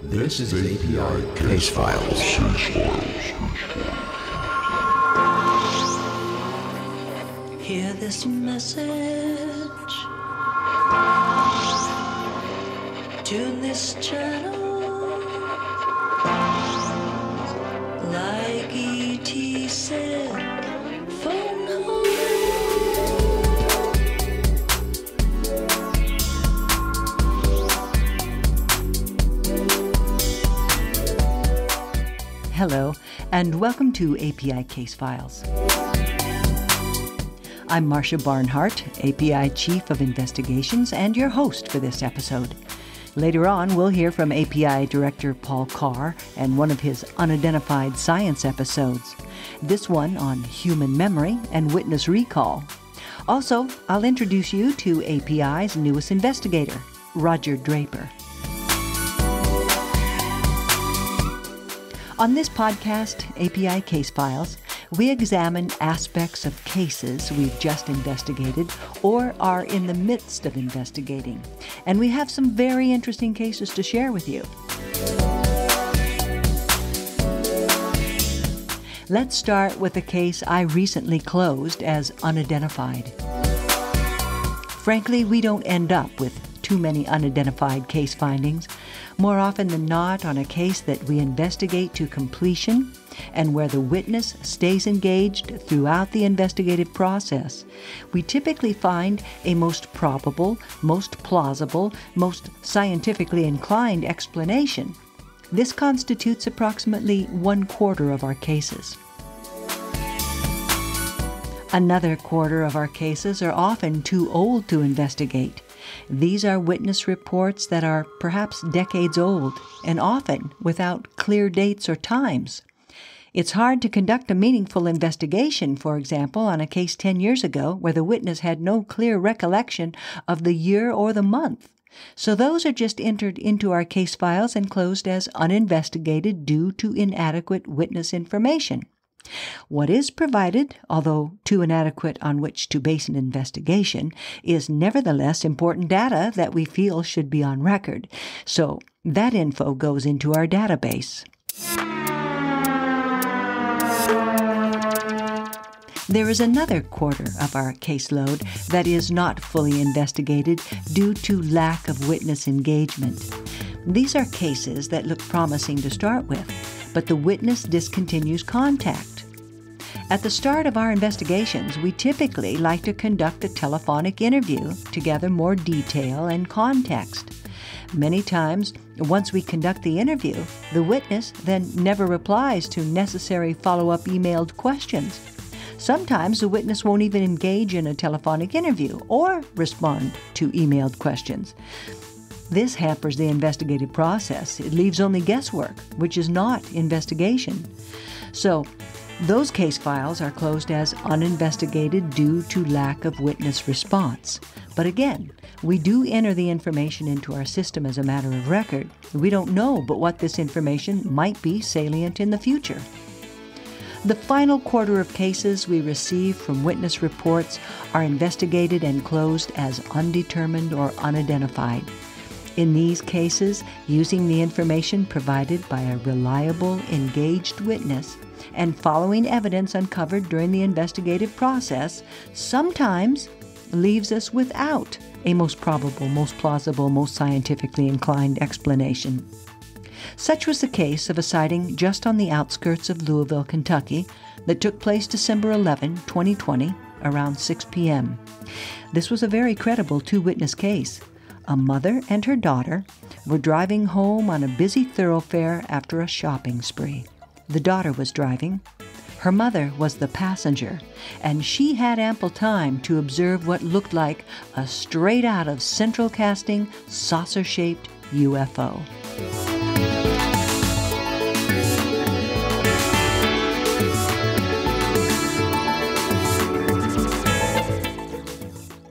This is API Case Files. Hear this message. Tune this channel. Hello, and welcome to API Case Files. I'm Marcia Barnhart, API Chief of Investigations, and your host for this episode. Later on, we'll hear from API Director Paul Carr and one of his unidentified science episodes. This one on human memory and witness recall. Also, I'll introduce you to API's newest investigator, Roger Draper. On this podcast, API Case Files, we examine aspects of cases we've just investigated or are in the midst of investigating. And we have some very interesting cases to share with you. Let's start with a case I recently closed as unidentified. Frankly, we don't end up with too many unidentified case findings. More often than not, on a case that we investigate to completion and where the witness stays engaged throughout the investigative process, we typically find a most probable, most plausible, most scientifically inclined explanation. This constitutes approximately one quarter of our cases. Another quarter of our cases are often too old to investigate. These are witness reports that are perhaps decades old and often without clear dates or times. It's hard to conduct a meaningful investigation, for example, on a case 10 years ago where the witness had no clear recollection of the year or the month. So those are just entered into our case files and closed as uninvestigated due to inadequate witness information. What is provided, although too inadequate on which to base an investigation, is nevertheless important data that we feel should be on record. So that info goes into our database. There is another quarter of our caseload that is not fully investigated due to lack of witness engagement. These are cases that look promising to start with, but the witness discontinues contact. At the start of our investigations, we typically like to conduct a telephonic interview to gather more detail and context. Many times, once we conduct the interview, the witness then never replies to necessary follow up emailed questions. Sometimes the witness won't even engage in a telephonic interview or respond to emailed questions. This hampers the investigative process. It leaves only guesswork, which is not investigation. So, those case files are closed as uninvestigated due to lack of witness response. But again, we do enter the information into our system as a matter of record. We don't know but what this information might be salient in the future. The final quarter of cases we receive from witness reports are investigated and closed as undetermined or unidentified. In these cases, using the information provided by a reliable, engaged witness and following evidence uncovered during the investigative process sometimes leaves us without a most probable, most plausible, most scientifically inclined explanation. Such was the case of a sighting just on the outskirts of Louisville, Kentucky, that took place December 11, 2020, around 6 p.m. This was a very credible two witness case. A mother and her daughter were driving home on a busy thoroughfare after a shopping spree. The daughter was driving. Her mother was the passenger, and she had ample time to observe what looked like a straight out of central casting, saucer shaped UFO.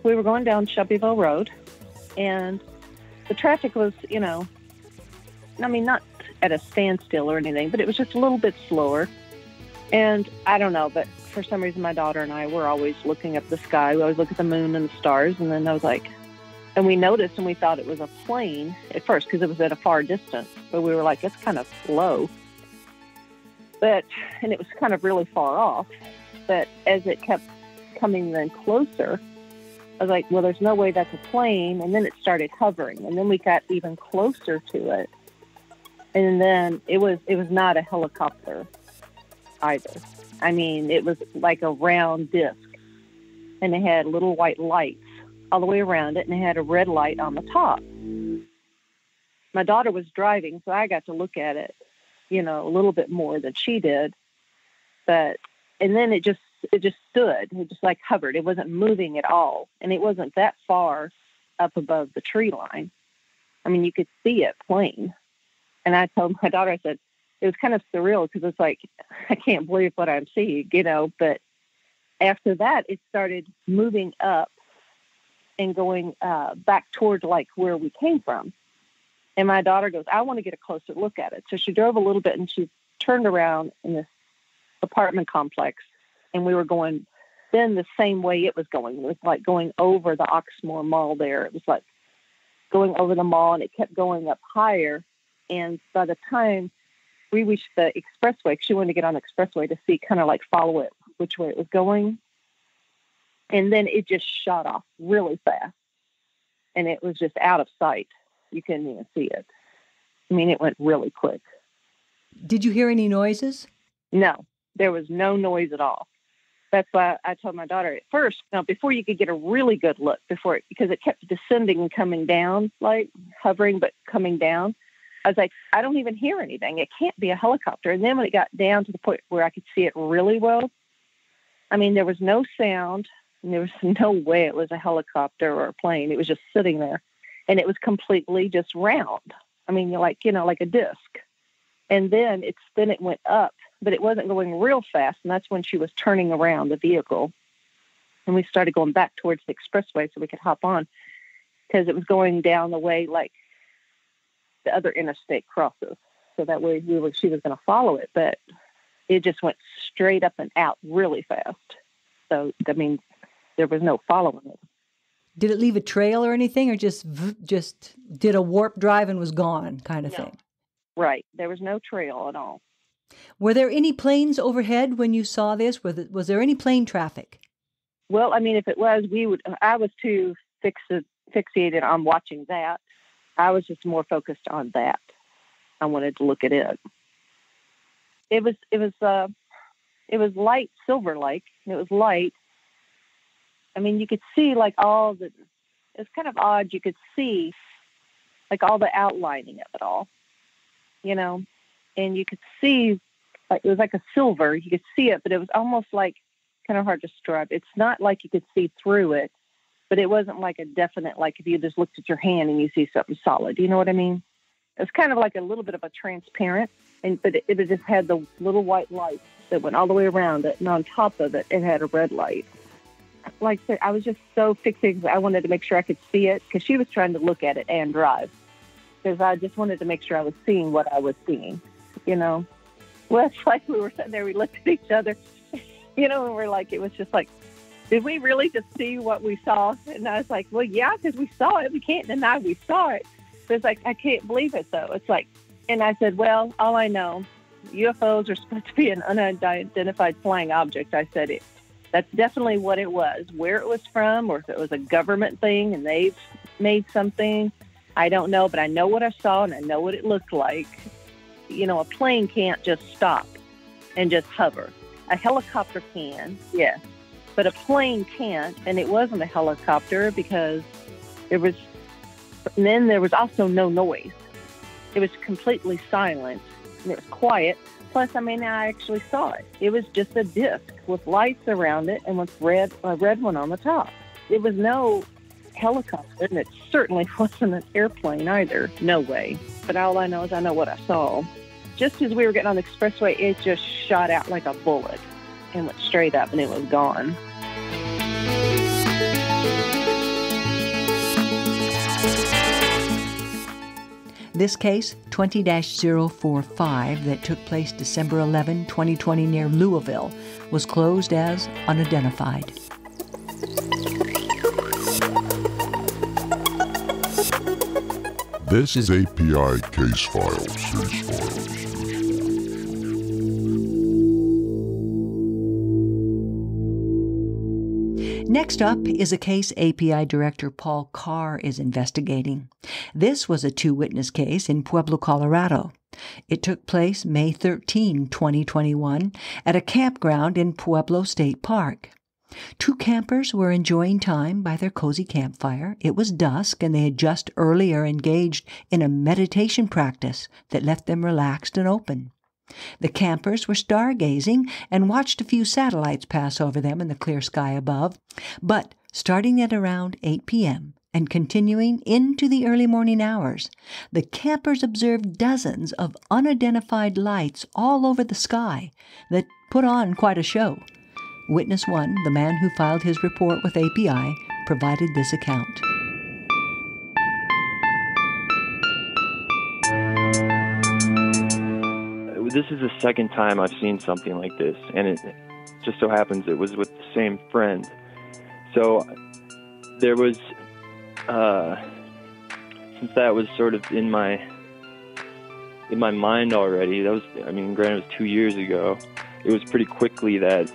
we were going down Shelbyville Road, and the traffic was, you know, I mean, not at a standstill or anything, but it was just a little bit slower. And I don't know, but for some reason, my daughter and I were always looking up the sky. We always look at the moon and the stars, and then I was like, And we noticed and we thought it was a plane at first because it was at a far distance. But we were like, it's kind of low. But, and it was kind of really far off. But as it kept coming then closer, I was like, well, there's no way that's a plane. And then it started hovering. And then we got even closer to it. And then it was it was not a helicopter either. I mean, it was like a round disc. And it had little white lights all the way around it and it had a red light on the top. My daughter was driving, so I got to look at it, you know, a little bit more than she did. But and then it just it just stood. It just like hovered. It wasn't moving at all. And it wasn't that far up above the tree line. I mean, you could see it plain. And I told my daughter, I said, it was kind of surreal because it's like, I can't believe what I'm seeing, you know. But after that, it started moving up and going uh, back toward like where we came from. And my daughter goes, I want to get a closer look at it. So she drove a little bit and she turned around in this apartment complex and we were going then the same way it was going. It was like going over the Oxmoor Mall there. It was like going over the mall and it kept going up higher. And by the time we reached the expressway, she wanted to get on the expressway to see, kind of like follow it, which way it was going. And then it just shot off really fast. And it was just out of sight. You couldn't even see it. I mean, it went really quick. Did you hear any noises? No, there was no noise at all that's why I told my daughter at first, know, before you could get a really good look, before it, because it kept descending and coming down, like hovering but coming down. I was like, I don't even hear anything. It can't be a helicopter. And then when it got down to the point where I could see it really well, I mean, there was no sound, and there was no way it was a helicopter or a plane. It was just sitting there, and it was completely just round. I mean, like you know, like a disc. And then it's then it went up but it wasn't going real fast. And that's when she was turning around the vehicle. And we started going back towards the expressway so we could hop on because it was going down the way like the other interstate crosses. So that way we were, she was going to follow it, but it just went straight up and out really fast. So, I mean, there was no following it. Did it leave a trail or anything, or just just did a warp drive and was gone, kind of No. thing? Right. There was no trail at all. Were there any planes overhead when you saw this? Was, there any plane traffic? Well, I mean, if it was, we would. I was too fixated on watching that. I was just more focused on that. I wanted to look at it. It was. It was. Uh, it was light, silver like. It was light. I mean, you could see like all the. It's kind of odd. You could see like all the outlining of it all. You know, and you could see like it was like a silver. You could see it, but it was almost like kind of hard to describe. It's not like you could see through it, but it wasn't like a definite like if you just looked at your hand and you see something solid. You know what I mean? It's kind of like a little bit of a transparent, and but it, it just had the little white light that went all the way around it, and on top of it, it had a red light. Like I said, I was just so fixated. I wanted to make sure I could see it because she was trying to look at it and drive. Because I just wanted to make sure I was seeing what I was seeing you know. Well, it's like we were sitting there, we looked at each other, you know, and we're like, it was just like, did we really just see what we saw? And I was like, well, yeah, because we saw it. We can't deny we saw it. But it's like, I can't believe it, though. It's like, and I said, well, all I know, UFOs are supposed to be an unidentified flying object. I said it. That's definitely what it was. Where it was from, or if it was a government thing and they've made something, I don't know. But I know what I saw and I know what it looked like you know, a plane can't just stop and just hover. A helicopter can, yes, but a plane can't. And it wasn't a helicopter because there was, and then there was also no noise. It was completely silent and it was quiet. Plus, I mean, I actually saw it. It was just a disc with lights around it and with red, a red one on the top. It was no helicopter, and it certainly wasn't an airplane either. No way. But all I know is I know what I saw. Just as we were getting on the expressway, it just shot out like a bullet and went straight up, and it was gone. This case, 20 045, that took place December 11, 2020, near Louisville, was closed as unidentified. This is API Case Files. Case Files. Next up is a case API Director Paul Carr is investigating. This was a two witness case in Pueblo, Colorado. It took place May 13, 2021, at a campground in Pueblo State Park. Two campers were enjoying time by their cozy campfire. It was dusk, and they had just earlier engaged in a meditation practice that left them relaxed and open. The campers were stargazing and watched a few satellites pass over them in the clear sky above. But starting at around 8 p.m. and continuing into the early morning hours, the campers observed dozens of unidentified lights all over the sky that put on quite a show. Witness 1, the man who filed his report with API, provided this account. this is the second time I've seen something like this, and it just so happens it was with the same friend. So there was, uh, since that was sort of in my in my mind already. That was, I mean, granted, it was two years ago. It was pretty quickly that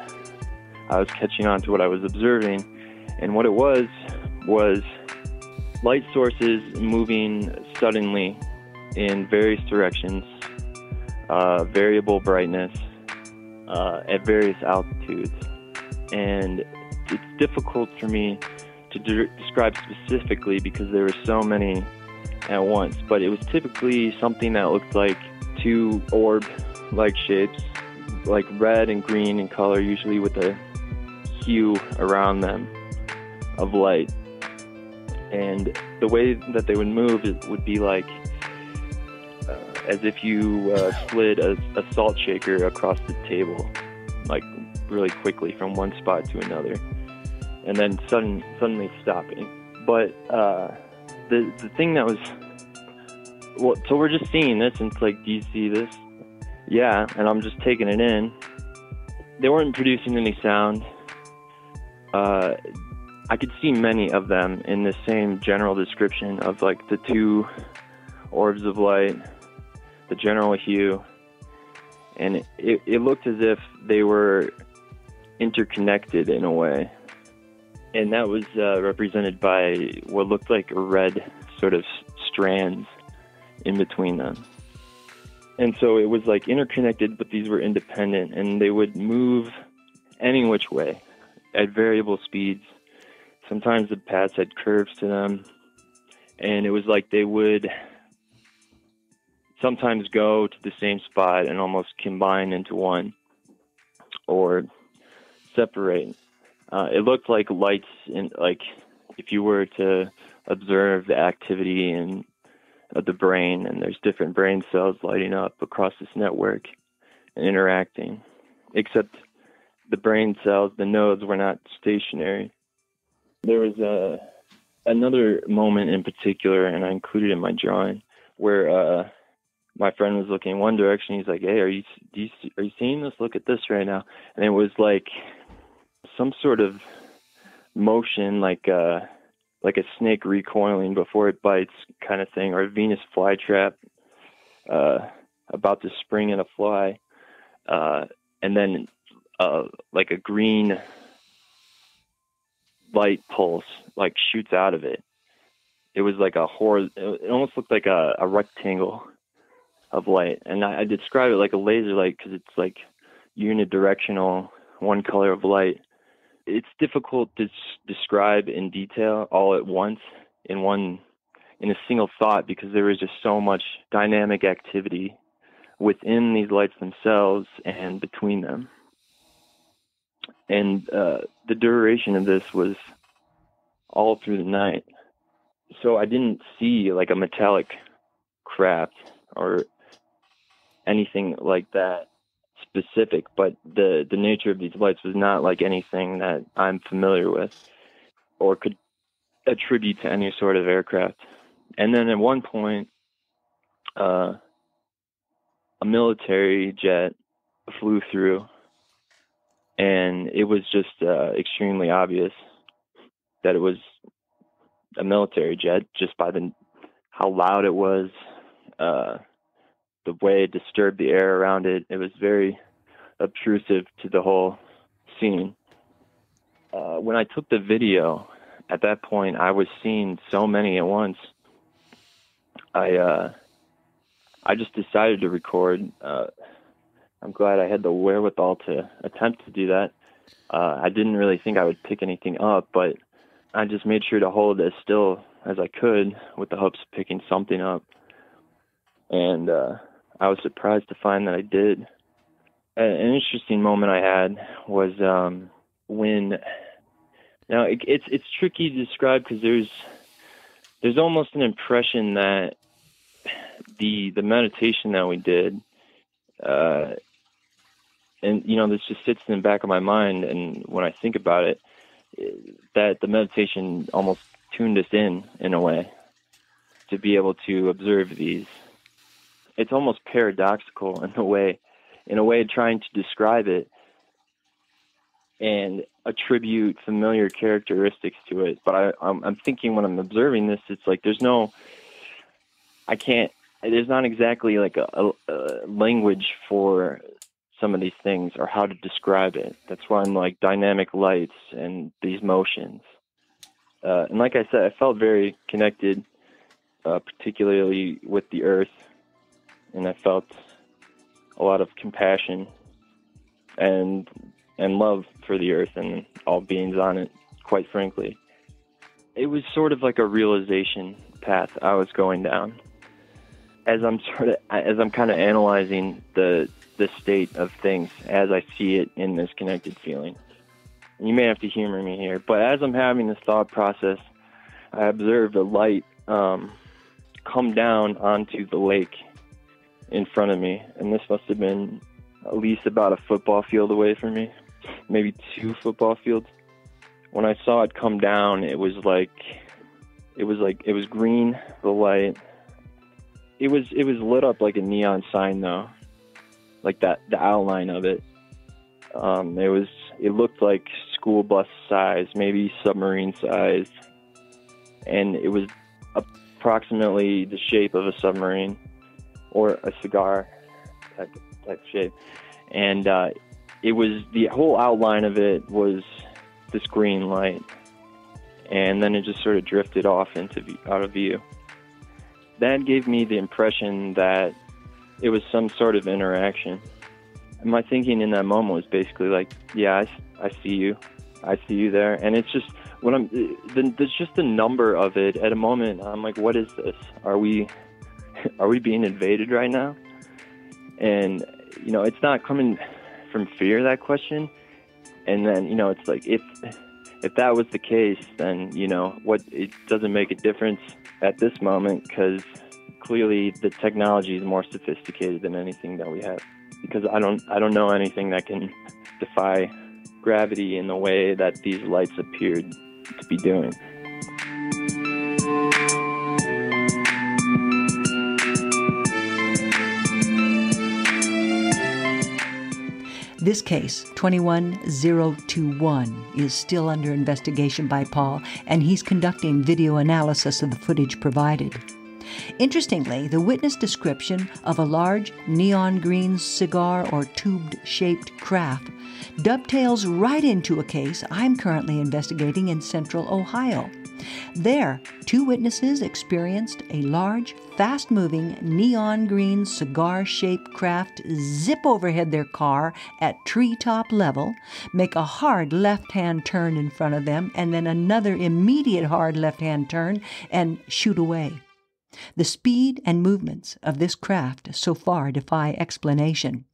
I was catching on to what I was observing, and what it was was light sources moving suddenly in various directions uh, variable brightness uh, at various altitudes. And it's difficult for me to de- describe specifically because there were so many at once, but it was typically something that looked like two orb like shapes, like red and green in color, usually with a hue around them of light. And the way that they would move would be like as if you uh, slid a, a salt shaker across the table, like really quickly from one spot to another, and then sudden, suddenly stopping. But uh, the the thing that was well, so we're just seeing this, and it's like, do you see this? Yeah, and I'm just taking it in. They weren't producing any sound. Uh, I could see many of them in the same general description of like the two orbs of light the general hue, and it, it looked as if they were interconnected in a way. And that was uh, represented by what looked like red sort of strands in between them. And so it was like interconnected, but these were independent, and they would move any which way at variable speeds. Sometimes the paths had curves to them, and it was like they would sometimes go to the same spot and almost combine into one or separate. Uh, it looked like lights in like if you were to observe the activity in of the brain and there's different brain cells lighting up across this network and interacting except the brain cells the nodes were not stationary there was a another moment in particular and i included in my drawing where uh, my friend was looking one direction. He's like, "Hey, are you you are you seeing this? Look at this right now." And it was like some sort of motion, like uh, like a snake recoiling before it bites, kind of thing, or a Venus flytrap uh, about to spring in a fly, uh, and then uh, like a green light pulse like shoots out of it. It was like a hor. It almost looked like a, a rectangle of light, and I, I describe it like a laser light because it's like unidirectional, one color of light. It's difficult to s- describe in detail all at once in one in a single thought because there is just so much dynamic activity within these lights themselves and between them. And uh, the duration of this was all through the night. So I didn't see like a metallic craft or anything like that specific, but the the nature of these lights was not like anything that I'm familiar with or could attribute to any sort of aircraft. And then at one point, uh, a military jet flew through, and it was just uh, extremely obvious that it was a military jet just by the how loud it was, uh, the way it disturbed the air around it. It was very obtrusive to the whole scene. Uh, when I took the video, at that point, I was seeing so many at once. I uh, I just decided to record. I'm glad I had the wherewithal to attempt to do that. Uh, I didn't really think I would pick anything up, but I just made sure to hold as still as I could with the hopes of picking something up. And uh, I was surprised to find that I did. An interesting moment I had was um, when. Now it, it's it's tricky to describe because there's there's almost an impression that the the meditation that we did, uh, and you know this just sits in the back of my mind, and when I think about it, that the meditation almost tuned us in in a way to be able to observe these. It's almost paradoxical in a way, in a way, trying to describe it and attribute familiar characteristics to it. But I, I'm, I'm thinking when I'm observing this, it's like there's no, I can't. There's not exactly like a, a, a language for some of these things or how to describe it. That's why I'm like dynamic lights and these motions. Uh, and like I said, I felt very connected, uh, particularly with the earth, and I felt a lot of compassion and and love for the earth and all beings on it. Quite frankly, it was sort of like a realization path I was going down. As I'm sort of as I'm kind of analyzing the the state of things as I see it in this connected feeling. You may have to humor me here, but as I'm having this thought process, I observed a light um, come down onto the lake in front of me, and this must have been at least about a football field away from me, maybe two football fields. When I saw it come down, it was like it was like it was green, the light. It was it was lit up like a neon sign though like that the outline of it. Um, it was it looked like school bus size, maybe submarine size, and it was approximately the shape of a submarine or a cigar type type shape. And uh, it was the whole outline of it was this green light, and then it just sort of drifted off into out of view. That gave me the impression that it was some sort of interaction. My thinking in that moment was basically like, yeah, I, I see you, I see you there, and it's just when I'm the, there's just the number of it at a moment. I'm like, what is this? Are we are we being invaded right now? And you know, it's not coming from fear that question. And then you know, it's like if if that was the case, then you know what it doesn't make a difference at this moment because clearly the technology is more sophisticated than anything that we have because I don't I don't know anything that can defy gravity in the way that these lights appeared to be doing. This case, 21021, is still under investigation by Paul, and he's conducting video analysis of the footage provided. Interestingly, the witness description of a large neon green cigar or tubed shaped craft dovetails right into a case I'm currently investigating in central Ohio. There, two witnesses experienced a large, fast moving neon green cigar shaped craft zip overhead their car at treetop level, make a hard left hand turn in front of them, and then another immediate hard left hand turn and shoot away. The speed and movements of this craft so far defy explanation.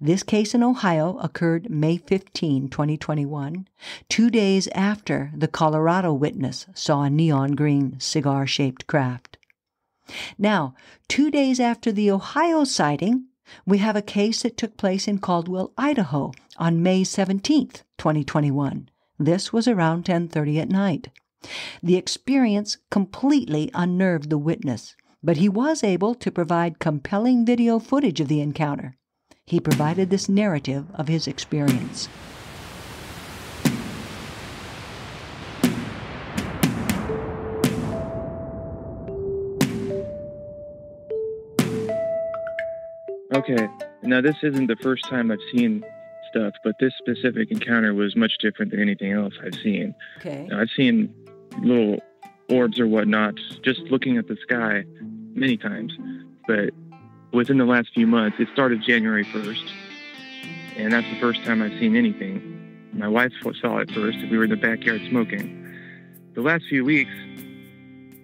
This case in Ohio occurred May 15, 2021, two days after the Colorado witness saw a neon green cigar shaped craft. Now, two days after the Ohio sighting, we have a case that took place in Caldwell, Idaho on May 17, 2021. This was around 10:30 at night. The experience completely unnerved the witness, but he was able to provide compelling video footage of the encounter he provided this narrative of his experience. Okay, now this isn't the first time I've seen stuff, but this specific encounter was much different than anything else I've seen. Okay. Now, I've seen little orbs or whatnot just looking at the sky many times, but within the last few months, it started January 1st, and that's the first time I've seen anything. My wife saw it first. We were in the backyard smoking. The last few weeks,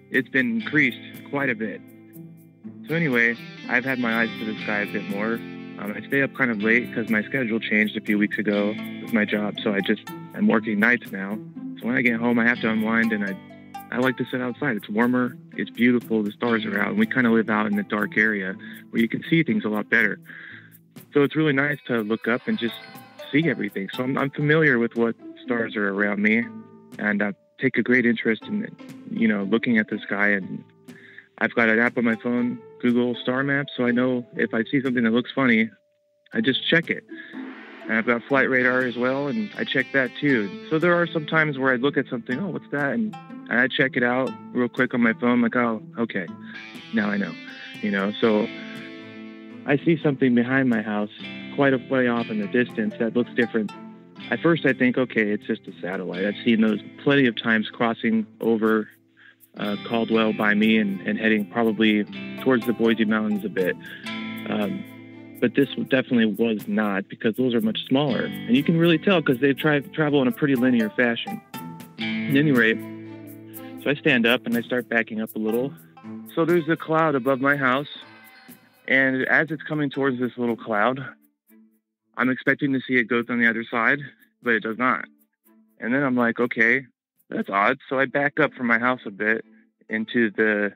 it's been increased quite a bit. So anyway, I've had my eyes to the sky a bit more. Um, I stay up kind of late because my schedule changed a few weeks ago with my job. So I just I'm working nights now. So when I get home, I have to unwind and I I like to sit outside. It's warmer, it's beautiful, the stars are out, and we kind of live out in the dark area where you can see things a lot better. So it's really nice to look up and just see everything. So I'm, I'm familiar with what stars are around me, and I take a great interest in, you know, looking at the sky. And I've got an app on my phone, Google Star Maps, so I know if I see something that looks funny, I just check it. And I've got flight radar as well, and I check that too. So there are some times where I look at something, oh, what's that? And, and I check it out real quick on my phone, like, oh, okay, now I know, you know. So I see something behind my house, quite a way off in the distance, that looks different. At first, I think, okay, it's just a satellite. I've seen those plenty of times crossing over uh, Caldwell by me and, and heading probably towards the Boise Mountains a bit. Um, but this definitely was not because those are much smaller. And you can really tell because they travel in a pretty linear fashion. At any rate, so I stand up and I start backing up a little. So there's a cloud above my house. And as it's coming towards this little cloud, I'm expecting to see it go on the other side, but it does not. And then I'm like, okay, that's odd. So I back up from my house a bit into the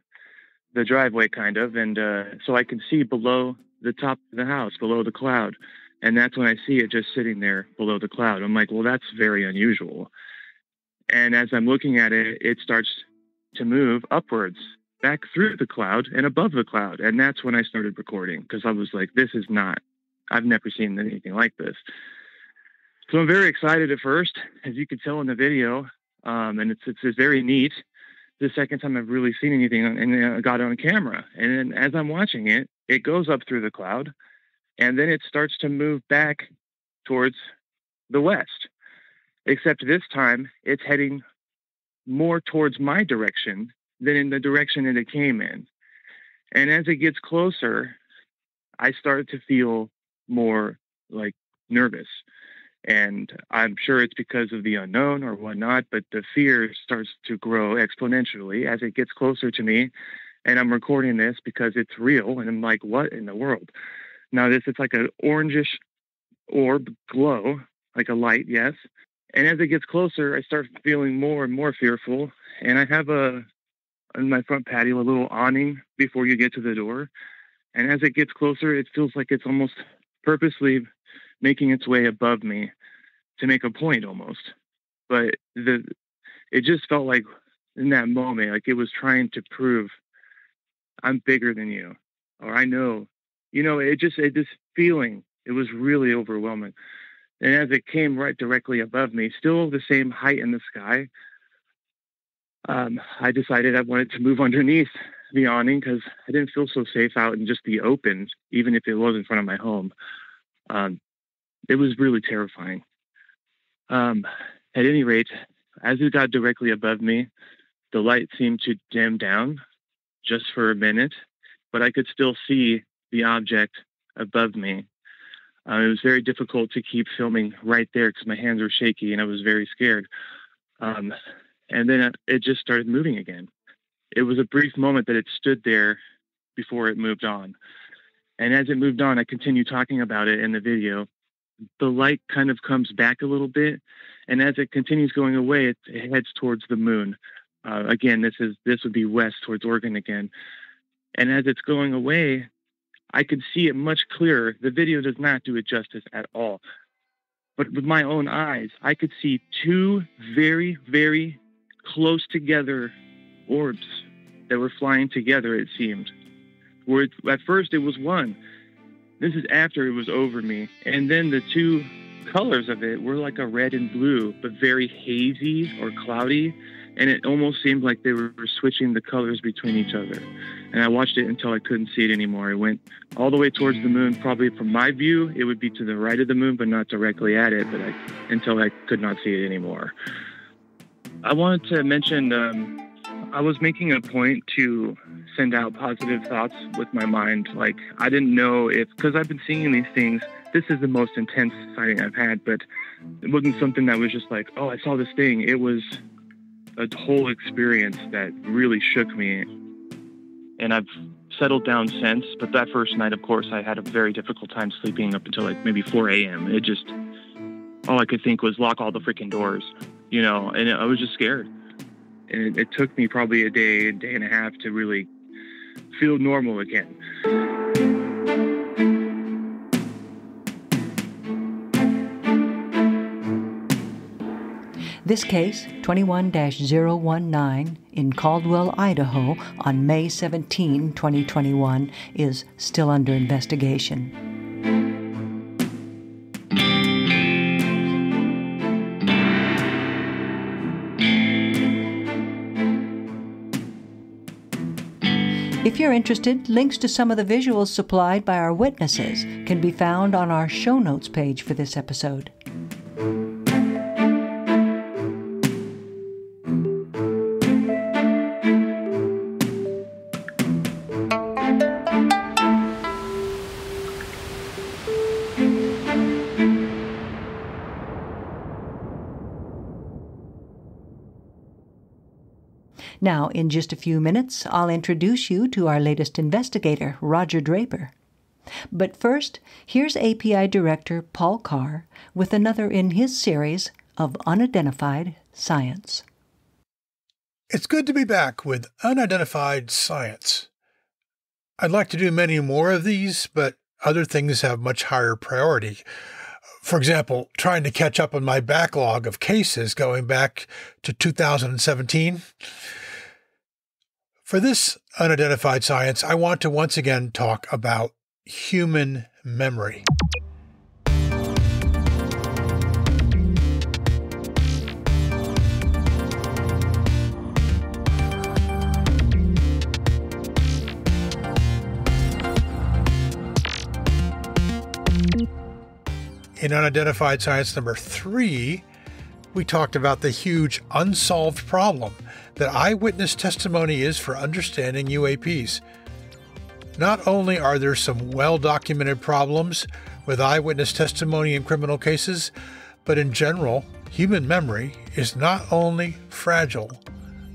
the driveway kind of and uh, so I can see below the top of the house, below the cloud. And that's when I see it just sitting there below the cloud. I'm like, well, that's very unusual. And as I'm looking at it, it starts to move upwards back through the cloud and above the cloud. And that's when I started recording because I was like, this is not, I've never seen anything like this. So I'm very excited at first, as you can tell in the video. Um, and it's, it's, it's very neat. The second time I've really seen anything and I got on camera. And then as I'm watching it, it goes up through the cloud and then it starts to move back towards the west. Except this time it's heading more towards my direction than in the direction that it came in. And as it gets closer, I start to feel more like nervous. And I'm sure it's because of the unknown or whatnot, but the fear starts to grow exponentially as it gets closer to me. And I'm recording this because it's real. And I'm like, what in the world? Now, this is like an orangish orb glow, like a light, yes. And as it gets closer, I start feeling more and more fearful. And I have a, in my front patio, a little awning before you get to the door. And as it gets closer, it feels like it's almost purposely making its way above me to make a point almost. But the it just felt like in that moment, like it was trying to prove I'm bigger than you, or I know, you know, it just it, this feeling, it was really overwhelming. And as it came right directly above me, still the same height in the sky, um, I decided I wanted to move underneath the awning because I didn't feel so safe out in just the open, even if it was in front of my home. Um, it was really terrifying. Um, at any rate, as it got directly above me, the light seemed to dim down just for a minute, but I could still see the object above me. Uh, it was very difficult to keep filming right there because my hands were shaky and I was very scared. Um, and then it just started moving again. It was a brief moment that it stood there before it moved on. And as it moved on, I continued talking about it in the video. The light kind of comes back a little bit, and as it continues going away, it, it heads towards the moon. Uh, again, this is this would be west towards Oregon again. And as it's going away, I could see it much clearer. The video does not do it justice at all. But with my own eyes, I could see two very, very close together orbs that were flying together, it seemed. Where it, at first it was one. This is after it was over me. And then the two colors of it were like a red and blue, but very hazy or cloudy. And it almost seemed like they were switching the colors between each other. and I watched it until I couldn't see it anymore. It went all the way towards the moon. Probably from my view, it would be to the right of the moon, but not directly at it. But I, until I could not see it anymore. I wanted to mention um, I was making a point to send out positive thoughts with my mind. Like I didn't know if because I've been seeing these things. This is the most intense sighting I've had, but it wasn't something that was just like, oh, I saw this thing. It was a whole experience that really shook me. And I've settled down since, but that first night, of course, I had a very difficult time sleeping up until like maybe 4 a.m. It just, all I could think was lock all the freaking doors, you know, and I was just scared. And it, it took me probably a day, a day and a half to really feel normal again. This case, 21 019, in Caldwell, Idaho, on May 17, 2021, is still under investigation. If you're interested, links to some of the visuals supplied by our witnesses can be found on our show notes page for this episode. Now, in just a few minutes, I'll introduce you to our latest investigator, Roger Draper. But first, here's API Director Paul Carr with another in his series of Unidentified Science. It's good to be back with Unidentified Science. I'd like to do many more of these, but other things have much higher priority. For example, trying to catch up on my backlog of cases going back to 2017. For this unidentified science, I want to once again talk about human memory. In unidentified science number three, we talked about the huge unsolved problem that eyewitness testimony is for understanding UAPs. Not only are there some well documented problems with eyewitness testimony in criminal cases, but in general, human memory is not only fragile,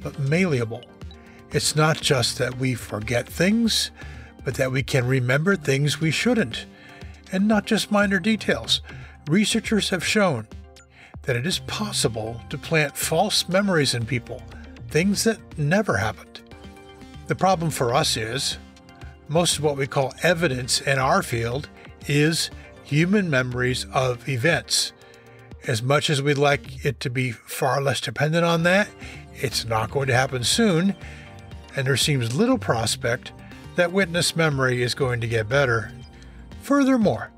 but malleable. It's not just that we forget things, but that we can remember things we shouldn't, and not just minor details. Researchers have shown that it is possible to plant false memories in people things that never happened. The problem for us is most of what we call evidence in our field is human memories of events. As much as we'd like it to be far less dependent on that, it's not going to happen soon, and there seems little prospect that witness memory is going to get better. Furthermore,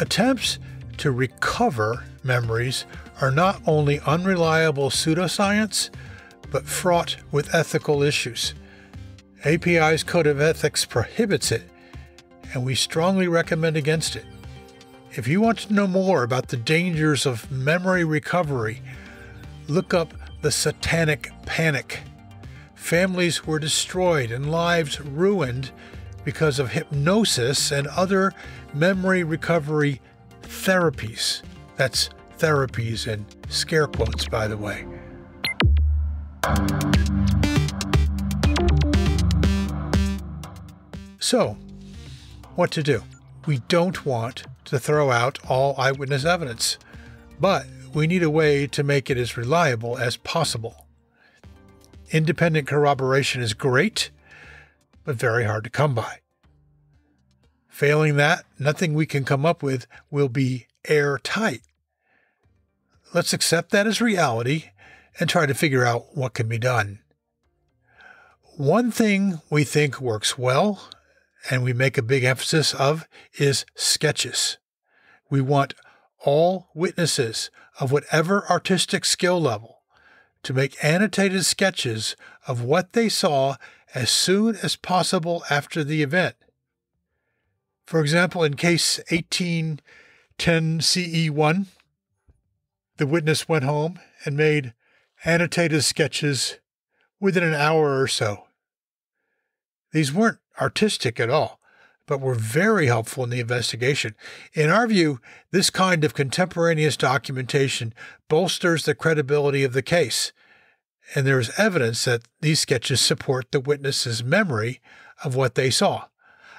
attempts to recover memories are not only unreliable pseudoscience, but fraught with ethical issues. API's Code of Ethics prohibits it, and we strongly recommend against it. If you want to know more about the dangers of memory recovery, look up the Satanic Panic. Families were destroyed and lives ruined because of hypnosis and other memory recovery therapies. That's therapies in scare quotes, by the way. So, what to do? We don't want to throw out all eyewitness evidence, but we need a way to make it as reliable as possible. Independent corroboration is great, but very hard to come by. Failing that, nothing we can come up with will be airtight. Let's accept that as reality and try to figure out what can be done. One thing we think works well and we make a big emphasis of is sketches. We want all witnesses of whatever artistic skill level to make annotated sketches of what they saw as soon as possible after the event. For example, in case 1810 CE1, the witness went home and made annotated sketches within an hour or so. These weren't artistic at all, but were very helpful in the investigation. In our view, this kind of contemporaneous documentation bolsters the credibility of the case, and there is evidence that these sketches support the witness's memory of what they saw.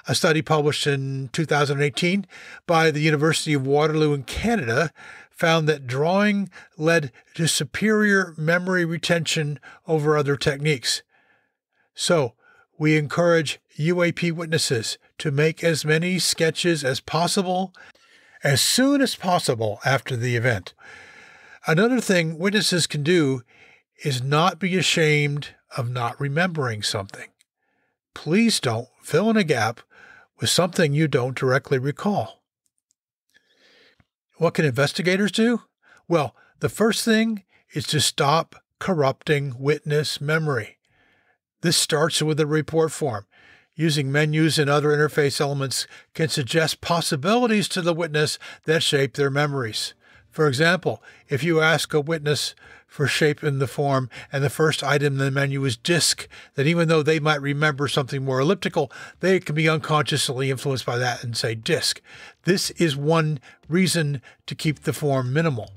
A study published in 2018 by the University of Waterloo in Canada found that drawing led to superior memory retention over other techniques. So, we encourage UAP witnesses to make as many sketches as possible as soon as possible after the event. Another thing witnesses can do is not be ashamed of not remembering something. Please don't fill in a gap with something you don't directly recall. What can investigators do? Well, the first thing is to stop corrupting witness memory. This starts with a report form. Using menus and other interface elements can suggest possibilities to the witness that shape their memories. For example, if you ask a witness for shape in the form and the first item in the menu is disk, that even though they might remember something more elliptical, they can be unconsciously influenced by that and say disk. This is one reason to keep the form minimal.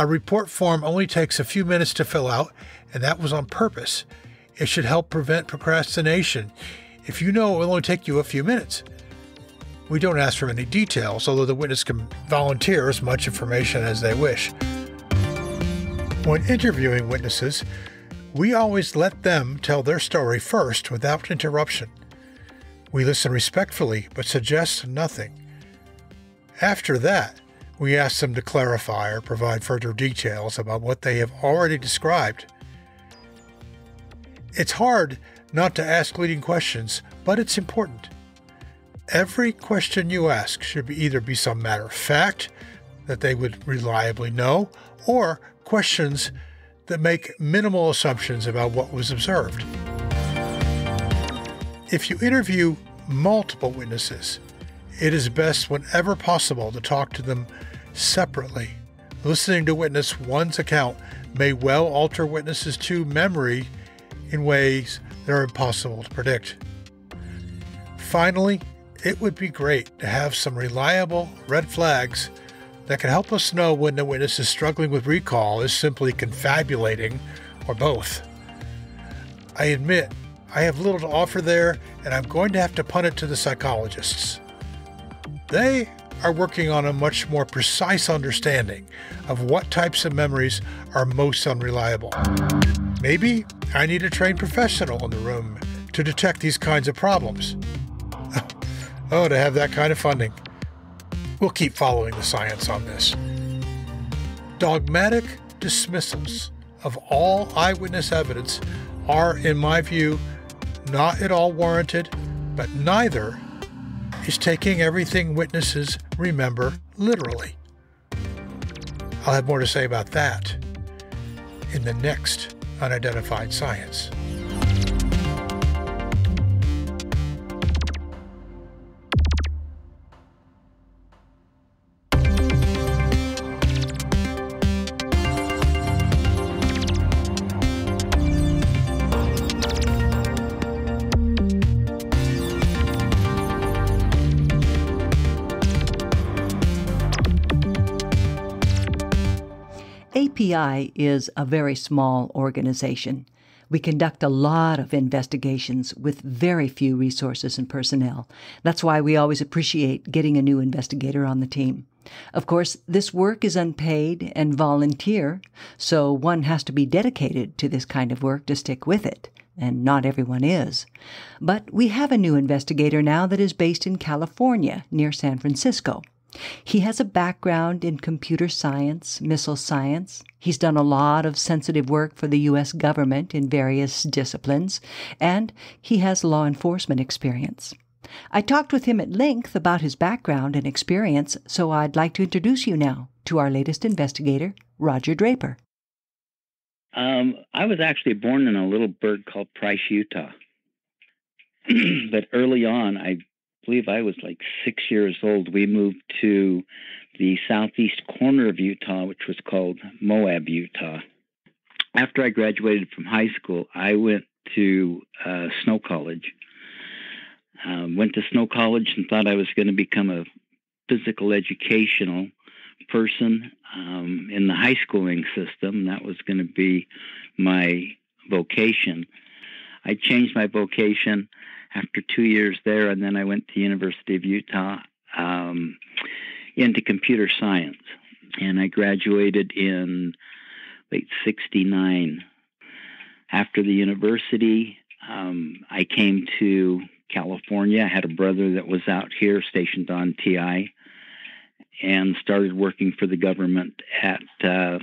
A report form only takes a few minutes to fill out, and that was on purpose. It should help prevent procrastination if you know it will only take you a few minutes. We don't ask for any details, although the witness can volunteer as much information as they wish. When interviewing witnesses, we always let them tell their story first without interruption. We listen respectfully but suggest nothing. After that, we ask them to clarify or provide further details about what they have already described. It's hard not to ask leading questions, but it's important. Every question you ask should be either be some matter of fact that they would reliably know, or questions that make minimal assumptions about what was observed. If you interview multiple witnesses, it is best whenever possible to talk to them separately. Listening to witness one's account may well alter witnesses' to memory in ways that are impossible to predict. Finally, it would be great to have some reliable red flags that can help us know when the witness is struggling with recall, is simply confabulating, or both. I admit I have little to offer there, and I'm going to have to punt it to the psychologists. They are working on a much more precise understanding of what types of memories are most unreliable. Maybe I need a trained professional in the room to detect these kinds of problems. oh, to have that kind of funding. We'll keep following the science on this. Dogmatic dismissals of all eyewitness evidence are, in my view, not at all warranted, but neither is taking everything witnesses remember literally. I'll have more to say about that in the next Unidentified Science. API is a very small organization. We conduct a lot of investigations with very few resources and personnel. That's why we always appreciate getting a new investigator on the team. Of course, this work is unpaid and volunteer, so one has to be dedicated to this kind of work to stick with it, and not everyone is. But we have a new investigator now that is based in California, near San Francisco. He has a background in computer science, missile science. He's done a lot of sensitive work for the U.S. government in various disciplines, and he has law enforcement experience. I talked with him at length about his background and experience, so I'd like to introduce you now to our latest investigator, Roger Draper. Um, I was actually born in a little burg called Price, Utah. but early on, I believe I was like six years old. We moved to the southeast corner of Utah, which was called Moab, Utah. After I graduated from high school, I went to uh, Snow College. Um, went to Snow College and thought I was going to become a physical educational person um, in the high schooling system. That was going to be my vocation. I changed my vocation after two years there, and then I went to University of Utah um, into computer science, and I graduated in late '69. After the university, um, I came to California. I had a brother that was out here stationed on TI and started working for the government at uh,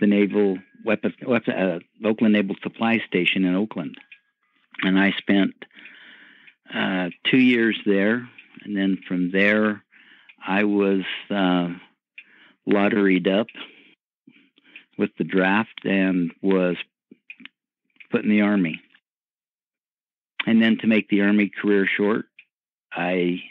the Naval Weapon, uh, Oakland Naval Supply Station in Oakland. And I spent uh, two years there. And then from there, I was uh, lotteried up with the draft and was put in the Army. And then to make the Army career short, I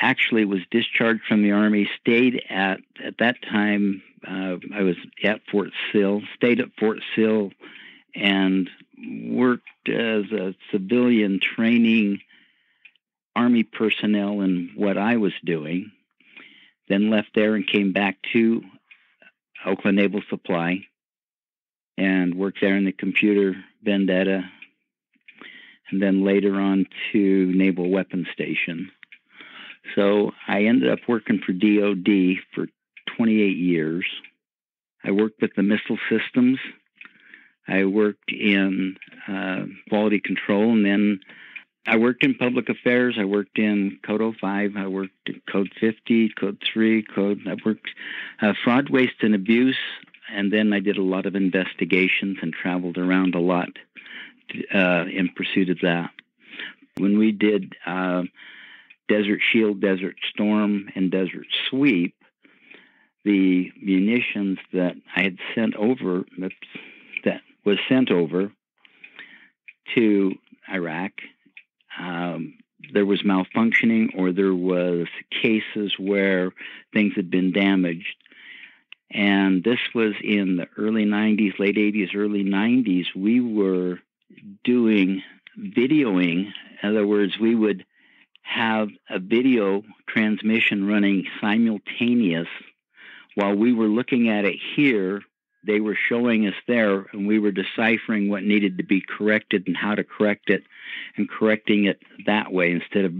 actually was discharged from the Army, stayed at, at that time, uh, I was at Fort Sill, stayed at Fort Sill and worked as a civilian training Army personnel in what I was doing. Then left there and came back to Oakland Naval Supply and worked there in the computer vendetta and then later on to Naval Weapons Station. So I ended up working for DOD for 28 years. I worked with the missile systems. I worked in uh, quality control, and then I worked in public affairs. I worked in Code 05. I worked in Code 50, Code 3, Code. I worked uh, fraud, waste, and abuse, and then I did a lot of investigations and traveled around a lot uh, in pursuit of that. When we did uh, Desert Shield, Desert Storm, and Desert Sweep, the munitions that I had sent over, was sent over to Iraq, um, there was malfunctioning or there was cases where things had been damaged. And this was in the early 90s, late 80s, early 90s. We were doing videoing. In other words, we would have a video transmission running simultaneous while we were looking at it here. They were showing us there, and we were deciphering what needed to be corrected and how to correct it, and correcting it that way instead of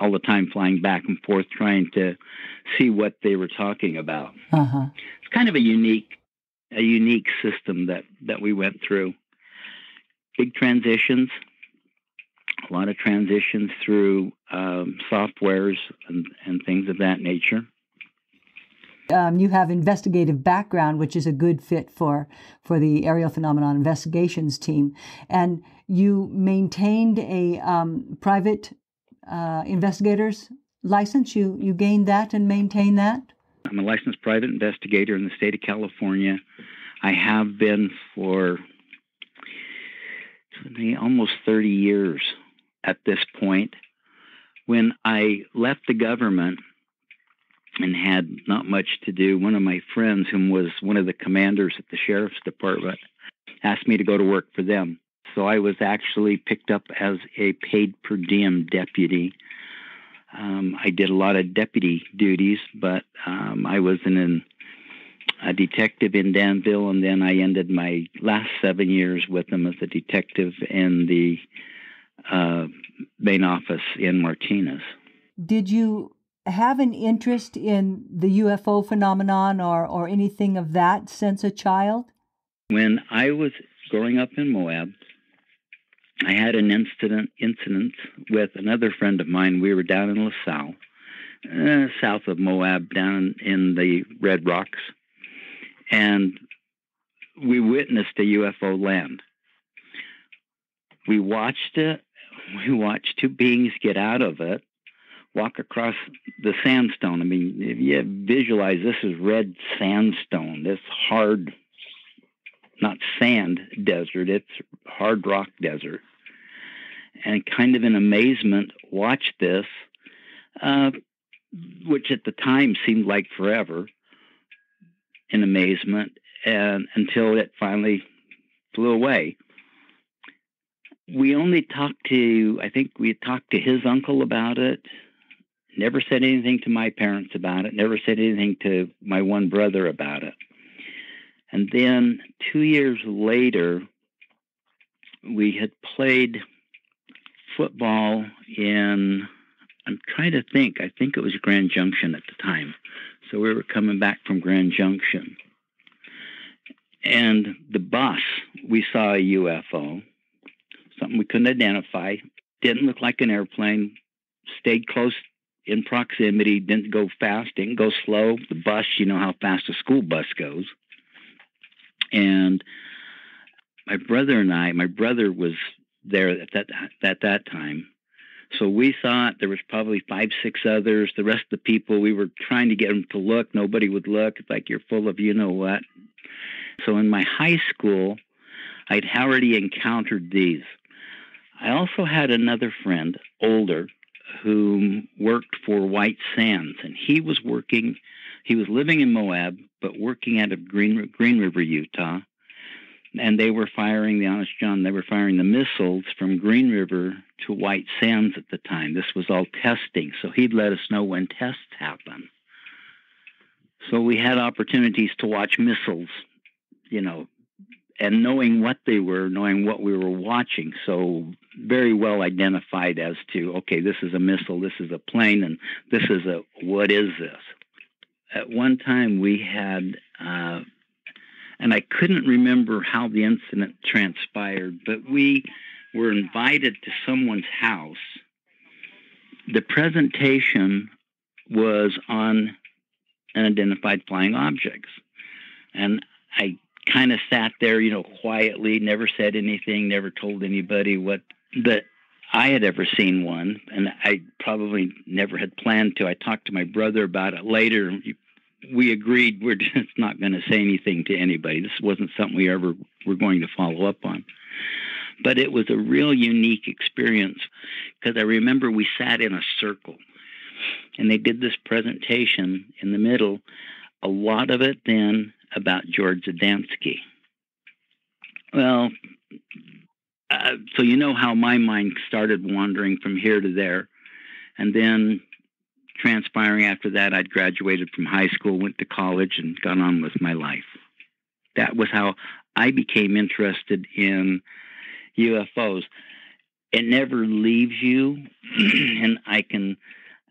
all the time flying back and forth trying to see what they were talking about. Uh-huh. It's kind of a unique, a unique system that that we went through big transitions, a lot of transitions through um, softwares and, and things of that nature. Um, you have investigative background, which is a good fit for for the aerial phenomenon investigations team, and you maintained a um, private uh, investigator's license. You you gained that and maintained that. I'm a licensed private investigator in the state of California. I have been for almost 30 years at this point. When I left the government and had not much to do, one of my friends, whom was one of the commanders at the sheriff's department, asked me to go to work for them. So I was actually picked up as a paid per diem deputy. Um, I did a lot of deputy duties, but um, I was in an a detective in Danville, and then I ended my last seven years with them as a detective in the uh, main office in Martinez. Did you have an interest in the UFO phenomenon or, or anything of that since a child? When I was growing up in Moab, I had an incident incident with another friend of mine. We were down in La Sal, uh, south of Moab, down in the Red Rocks and we witnessed a UFO land. We watched it. We watched two beings get out of it, walk across the sandstone. I mean, if you visualize this is red sandstone, this hard, not sand desert, it's hard rock desert. and kind of in amazement watch this, uh, which at the time seemed like forever. In amazement, and until it finally flew away. We only talked to, I think we talked to his uncle about it. Never said anything to my parents about it. Never said anything to my one brother about it. And then two years later, we had played football in, I'm trying to think, I think it was Grand Junction at the time. So we were coming back from Grand Junction. And the bus, we saw a UFO, something we couldn't identify. Didn't look like an airplane, stayed close in proximity, didn't go fast, didn't go slow. The bus, you know how fast a school bus goes. And my brother and I, my brother was there at that at that time. So we thought there was probably five, six others. The rest of the people, we were trying to get them to look. Nobody would look. It's like you're full of you know what. So in my high school, I'd already encountered these. I also had another friend, older, who worked for White Sands, and he was working. He was living in Moab, but working out of Green Green River, Utah. And they were firing the Honest John. They were firing the missiles from Green River to White Sands at the time. This was all testing, so he'd let us know when tests happen. So we had opportunities to watch missiles, you know, and knowing what they were, knowing what we were watching. So very well identified as to okay, this is a missile, this is a plane, and this is a what is this? At one time we had. Uh, and I couldn't remember how the incident transpired, but we were invited to someone's house. The presentation was on unidentified flying objects. And I kind of sat there, you know, quietly, never said anything, never told anybody what that I had ever seen one, and I probably never had planned to. I talked to my brother about it later we agreed we're just not going to say anything to anybody. This wasn't something we ever were going to follow up on. But it was a real unique experience because I remember we sat in a circle and they did this presentation in the middle, a lot of it then about George Adamski. Well, uh, so you know how my mind started wandering from here to there. And then transpiring after that, I'd graduated from high school, went to college, and got on with my life. That was how I became interested in UFOs. It never leaves you, and I can,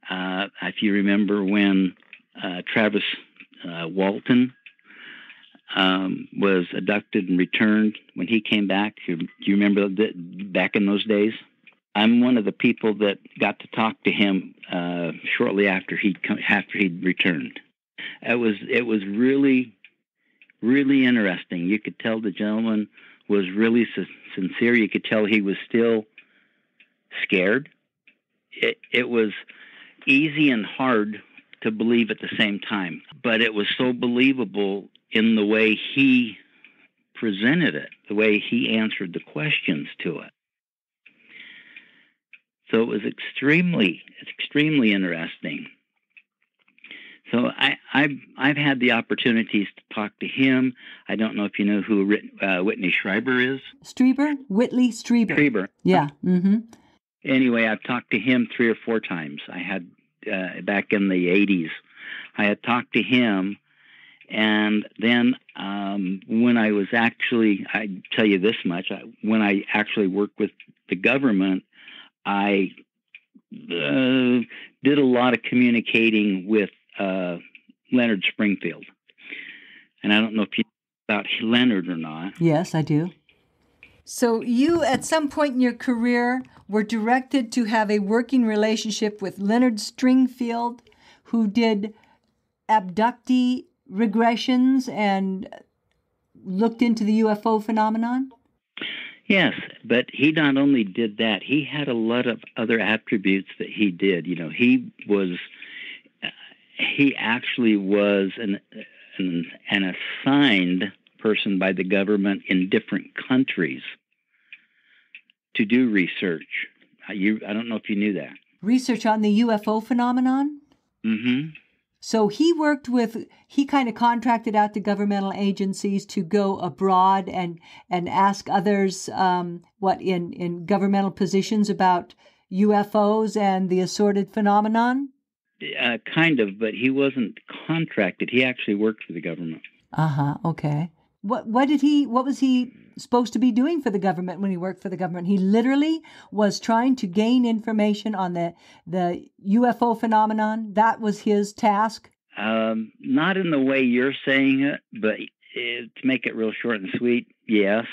uh, if you remember when uh, Travis uh, Walton um, was abducted and returned, when he came back, do you, remember that back in those days? I'm one of the people that got to talk to him uh, shortly after he after he'd returned. It was it was really really interesting. You could tell the gentleman was really sincere. You could tell he was still scared. It it was easy and hard to believe at the same time, but it was so believable in the way he presented it, the way he answered the questions to it. So it was extremely, extremely interesting. So I, have I've had the opportunities to talk to him. I don't know if you know who uh, Whitley Schreiber is. Strieber, Whitley Strieber. Strieber. Yeah. Mm-hmm. Anyway, I've talked to him three or four times. I had uh, back in the '80s. I had talked to him, and then um, when I was actually, I tell you this much: I, when I actually worked with the government, I uh, did a lot of communicating with uh, Leonard Springfield. And I don't know if you know about Leonard or not. Yes, I do. So, you at some point in your career were directed to have a working relationship with Leonard Stringfield, who did abductee regressions and looked into the UFO phenomenon? Yes, but he not only did that, he had a lot of other attributes that he did. You know, he was, he actually was an, an, an assigned person by the government in different countries to do research. You, I don't know if you knew that. Research on the UFO phenomenon? Mm-hmm. So he worked with, he kind of contracted out to governmental agencies to go abroad and, and ask others, um, what, in, in governmental positions about UFOs and the assorted phenomenon? Uh, kind of, but he wasn't contracted. He actually worked for the government. Uh huh. Okay. What what did he? What was he supposed to be doing for the government when he worked for the government? He literally was trying to gain information on the the UFO phenomenon. That was his task. Um, not in the way you're saying it, but it, to make it real short and sweet, yes.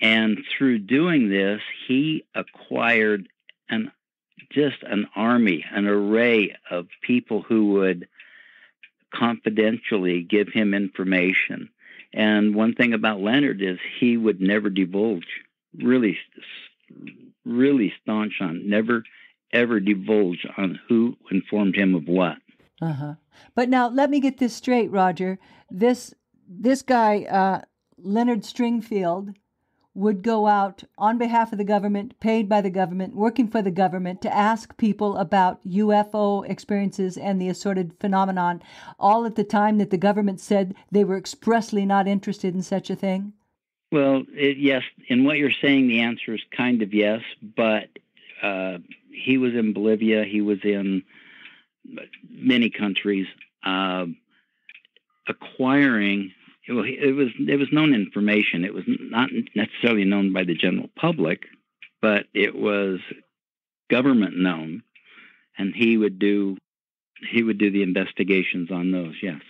And through doing this, he acquired an just an army, an array of people who would confidentially give him information. And one thing about Leonard is he would never divulge. Really, really staunch on never, ever divulge on who informed him of what. Uh huh. But now let me get this straight, Roger. This this guy, uh, Leonard Stringfield, would go out on behalf of the government, paid by the government, working for the government, to ask people about UFO experiences and the assorted phenomenon, all at the time that the government said they were expressly not interested in such a thing? Well, it, yes. In what you're saying, the answer is kind of yes, but uh, he was in Bolivia, he was in many countries, uh, acquiring well, it was it was known information. It was not necessarily known by the general public, but it was government known, and he would do he would do the investigations on those. Yes.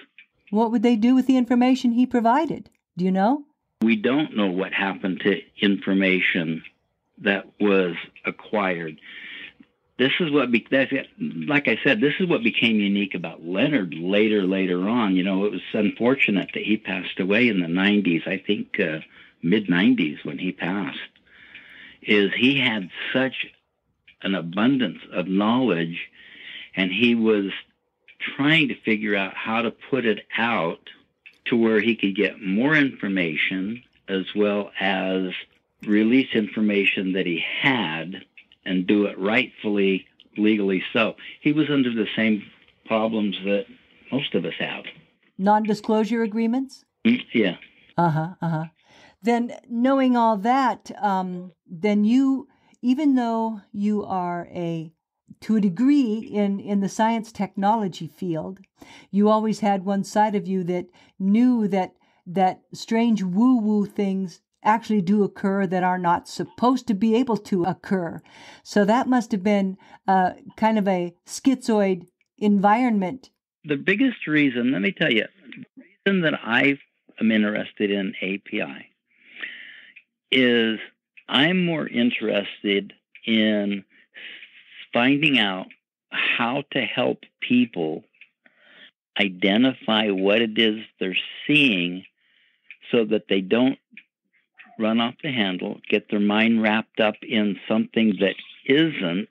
What would they do with the information he provided? Do you know? We don't know what happened to information that was acquired this is what be, that's like I said, this is what became unique about Leonard later later on. You know, it was unfortunate that he passed away in the 90s. I think uh, mid 90s when he passed. Is he had such an abundance of knowledge, and he was trying to figure out how to put it out to where he could get more information as well as release information that he had and do it rightfully, legally so. He was under the same problems that most of us have. Non disclosure agreements? Mm, yeah. Uh huh, uh huh. Then, knowing all that, um, then you, even though you are a to a degree in, in the science technology field, you always had one side of you that knew that that strange woo woo things actually do occur that are not supposed to be able to occur. So that must have been uh, kind of a schizoid environment. The biggest reason, let me tell you, the reason that I am interested in API is I'm more interested in finding out how to help people identify what it is they're seeing so that they don't run off the handle, get their mind wrapped up in something that isn't,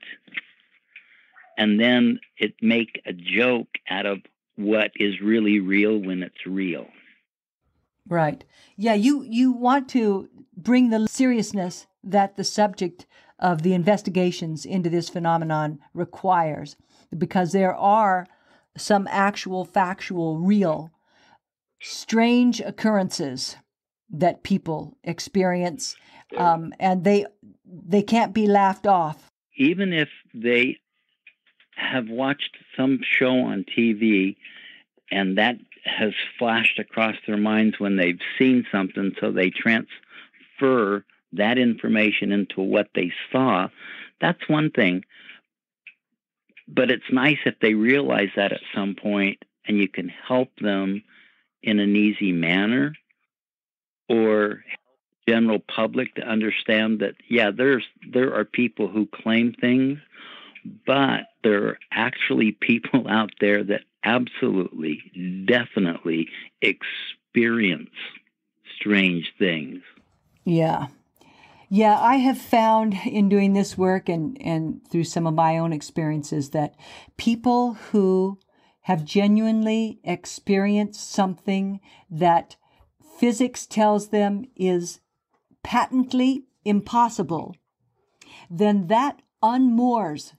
and then it make a joke out of what is really real when it's real. Right. Yeah, you you want to bring the seriousness that the subject of the investigations into this phenomenon requires because there are some actual factual real strange occurrences that people experience, um, and they they can't be laughed off. Even if they have watched some show on TV, and that has flashed across their minds when they've seen something, so they transfer that information into what they saw. That's one thing. But it's nice if they realize that at some point and you can help them in an easy manner or general public to understand that yeah there's there are people who claim things but there are actually people out there that absolutely definitely experience strange things. Yeah. Yeah i have found in doing this work and and through some of my own experiences that people who have genuinely experienced something that physics tells them is patently impossible, then that unmoors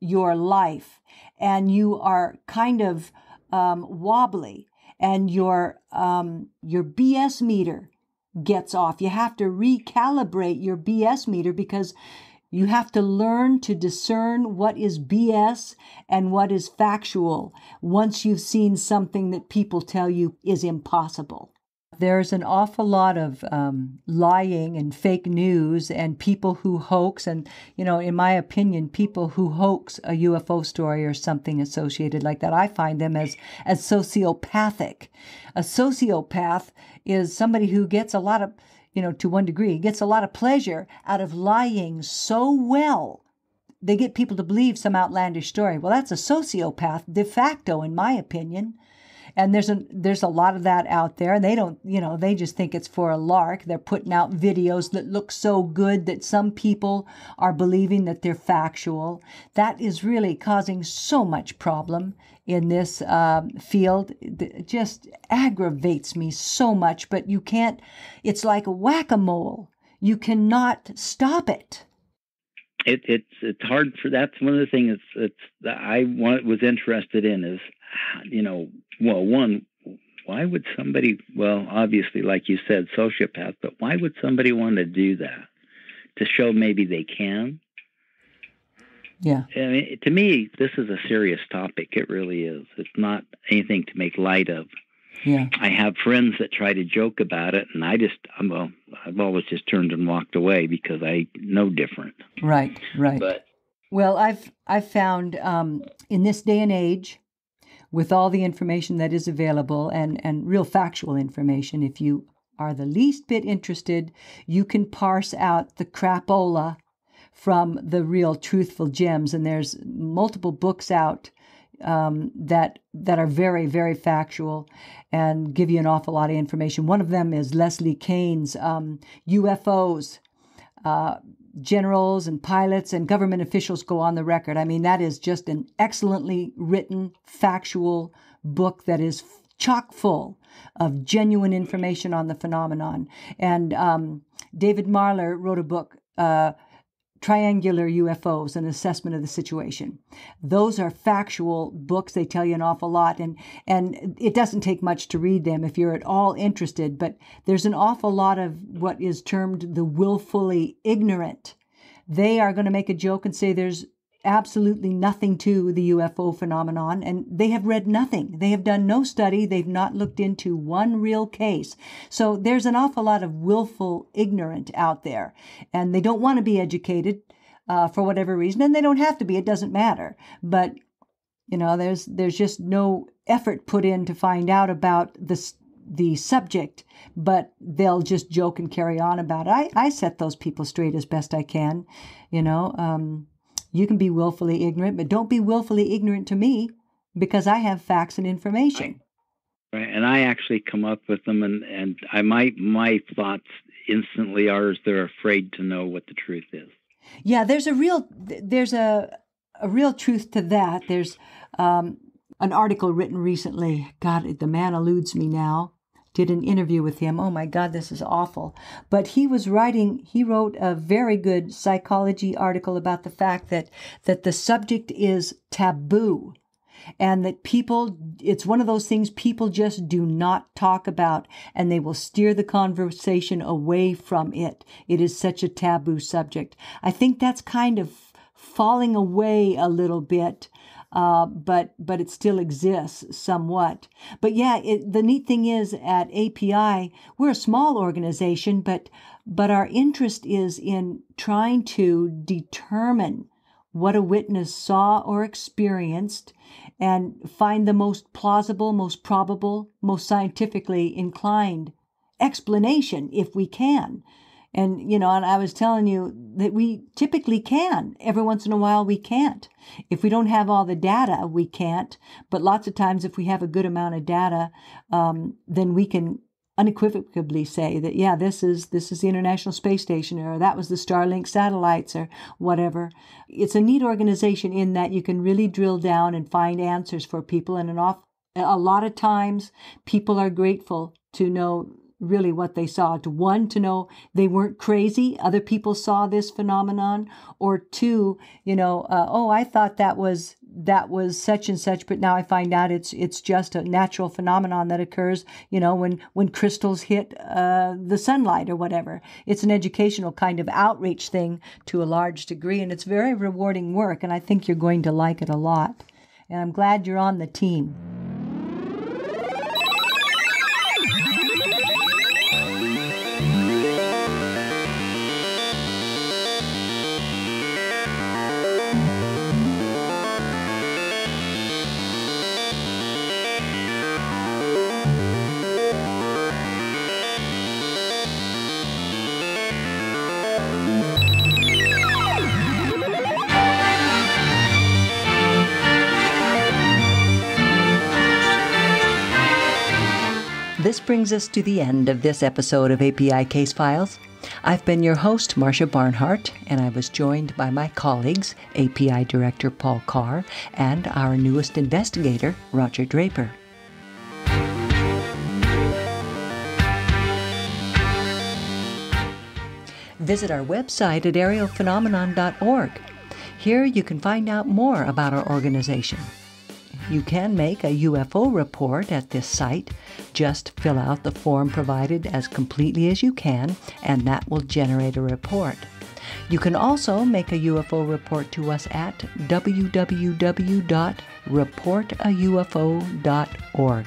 your life and you are kind of um, wobbly and your um, your BS meter gets off. You have to recalibrate your BS meter because you have to learn to discern what is BS and what is factual once you've seen something that people tell you is impossible. There's an awful lot of um, lying and fake news and people who hoax. And, you know, in my opinion, people who hoax a UFO story or something associated like that, I find them as, as sociopathic. A sociopath is somebody who gets a lot of, you know, to one degree, gets a lot of pleasure out of lying so well they get people to believe some outlandish story. Well, that's a sociopath de facto, in my opinion and there's a there's a lot of that out there. And they don't you know they just think it's for a lark. They're putting out videos that look so good that some people are believing that they're factual. That is really causing so much problem in this um, field. It just aggravates me so much but you can't it's like a whack-a-mole. You cannot stop it. It, it's it's hard for that's one of the things it's, it's that I want, was interested in is you know well one why would somebody well obviously like you said sociopath but why would somebody want to do that to show maybe they can yeah I mean to me this is a serious topic it really is it's not anything to make light of yeah. I have friends that try to joke about it, and I just, I'm, well, I've always just turned and walked away because I know different. Right, right. But well, I've I've found um, in this day and age, with all the information that is available and and real factual information, if you are the least bit interested, you can parse out the crapola from the real truthful gems. And there's multiple books out um, that that are very very factual and give you an awful lot of information. One of them is Leslie Kean's um, UFOs. Uh, generals and pilots and government officials go on the record. I mean, that is just an excellently written, factual book that is chock full of genuine information on the phenomenon. And um, David Marler wrote a book. Uh, Triangular UFOs, an assessment of the situation. Those are factual books. They tell you an awful lot, and and it doesn't take much to read them if you're at all interested. But there's an awful lot of what is termed the willfully ignorant. They are going to make a joke and say there's absolutely nothing to the UFO phenomenon, and they have read nothing. They have done no study. They've not looked into one real case. So there's an awful lot of willful ignorant out there, and they don't want to be educated uh, for whatever reason, and they don't have to be. It doesn't matter. But you know, there's there's just no effort put in to find out about the the subject, but they'll just joke and carry on about it. I, I set those people straight as best I can, you know. Um, you can be willfully ignorant, but don't be willfully ignorant to me because I have facts and information. Right. And I actually come up with them, and, and I my my thoughts instantly are they're afraid to know what the truth is. Yeah, there's a real there's a a real truth to that. There's um, an article written recently. God, the man eludes me now did an interview with him. Oh my God, this is awful. But he was writing, he wrote a very good psychology article about the fact that, that the subject is taboo and that people, it's one of those things people just do not talk about and they will steer the conversation away from it. It is such a taboo subject. I think that's kind of falling away a little bit uh, but but it still exists somewhat. But yeah, it, the neat thing is at API we're a small organization, but but our interest is in trying to determine what a witness saw or experienced and find the most plausible, most probable, most scientifically inclined explanation if we can. And, you know, and I was telling you that we typically can. Every once in a while, we can't. If we don't have all the data, we can't. But lots of times, if we have a good amount of data, um, then we can unequivocally say that yeah this is this is the international space station or that was the starlink satellites or whatever it's a neat organization in that you can really drill down and find answers for people and an off a lot of times people are grateful to know really what they saw. To one, to know they weren't crazy. Other people saw this phenomenon, or two, you know, uh, oh, I thought that was that was such and such, but now I find out it's it's just a natural phenomenon that occurs, you know, when when crystals hit uh, the sunlight or whatever. It's an educational kind of outreach thing to a large degree, and it's very rewarding work. And I think you're going to like it a lot. And I'm glad you're on the team. This brings us to the end of this episode of API Case Files. I've been your host, Marcia Barnhart, and I was joined by my colleagues, API Director Paul Carr and our newest investigator, Roger Draper. Visit our website at aerialphenomenon.org. Here you can find out more about our organization. You can make a UFO report at this site. Just fill out the form provided as completely as you can, and that will generate a report. You can also make a UFO report to us at www.reportaufo.org.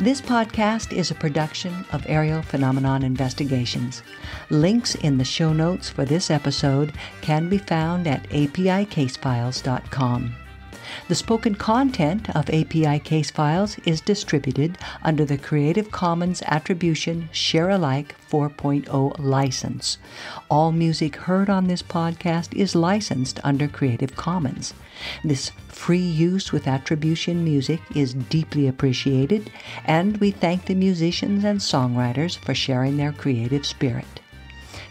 This podcast is a production of Aerial Phenomenon Investigations. Links in the show notes for this episode can be found at apicasefiles.com. The spoken content of API Case Files is distributed under the Creative Commons Attribution Share Alike 4.0 license. All music heard on this podcast is licensed under Creative Commons. This free use with attribution music is deeply appreciated, and we thank the musicians and songwriters for sharing their creative spirit.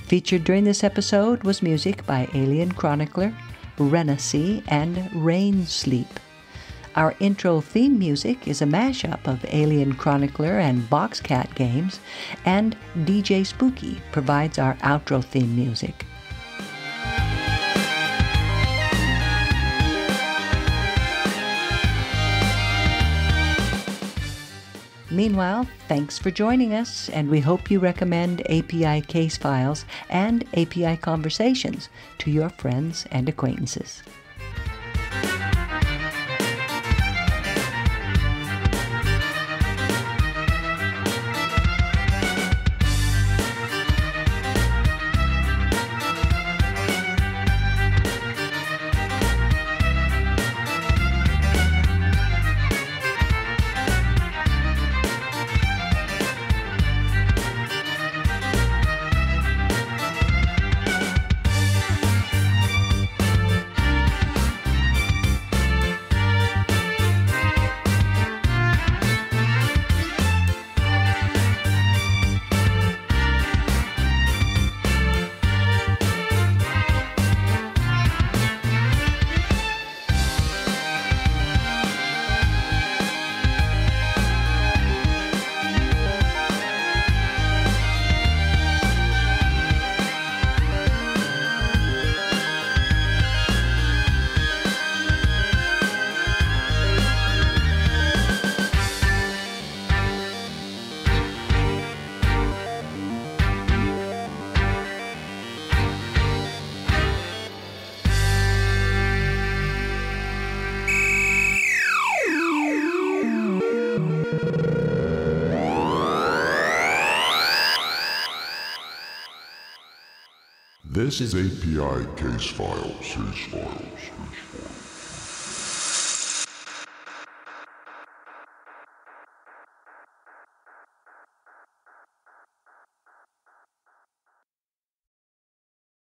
Featured during this episode was music by Alien Chronicler, Renaissance, and Rain Sleep. Our intro theme music is a mashup of Alien Chronicler and Boxcat games, and DJ Spooky provides our outro theme music. Meanwhile, thanks for joining us, and we hope you recommend API Case Files and API Conversations to your friends and acquaintances. This is API Case Files. Case Files.